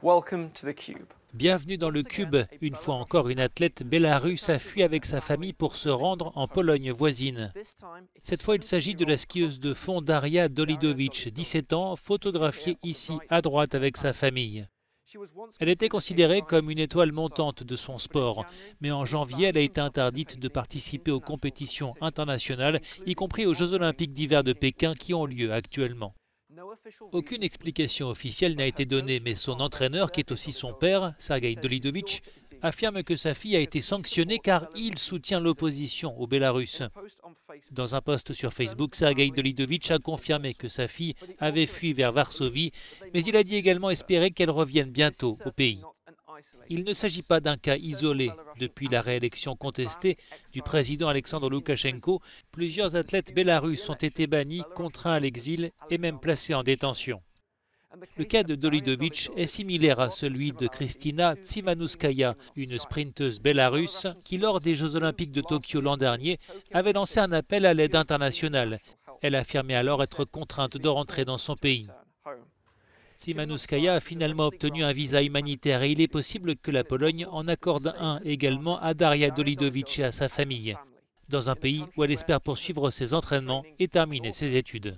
Welcome to the Cube. Bienvenue dans le Cube. Une fois encore, une athlète bélarusse a fui avec sa famille pour se rendre en Pologne voisine. Cette fois, il s'agit de la skieuse de fond Daria Dolidovic, 17 ans, photographiée ici à droite avec sa famille. Elle était considérée comme une étoile montante de son sport, mais en janvier, elle a été interdite de participer aux compétitions internationales, y compris aux Jeux olympiques d'hiver de Pékin qui ont lieu actuellement. Aucune explication officielle n'a été donnée, mais son entraîneur, qui est aussi son père, Sergei Dolidovitch, affirme que sa fille a été sanctionnée car il soutient l'opposition au Bélarus. Dans un post sur Facebook, Sergei Dolidovitch a confirmé que sa fille avait fui vers Varsovie, mais il a dit également espérer qu'elle revienne bientôt au pays. Il ne s'agit pas d'un cas isolé. Depuis la réélection contestée du président Alexandre Loukachenko, plusieurs athlètes bélarusses ont été bannis, contraints à l'exil et même placés en détention. Le cas de Dolidovitch est similaire à celui de Kristina Tsimanouskaya, une sprinteuse bélarusse qui, lors des Jeux olympiques de Tokyo l'an dernier, avait lancé un appel à l'aide internationale. Elle affirmait alors être contrainte de rentrer dans son pays. Tsimanouskaya a finalement obtenu un visa humanitaire et il est possible que la Pologne en accorde un également à Daria Dolidovitch et à sa famille, dans un pays où elle espère poursuivre ses entraînements et terminer ses études.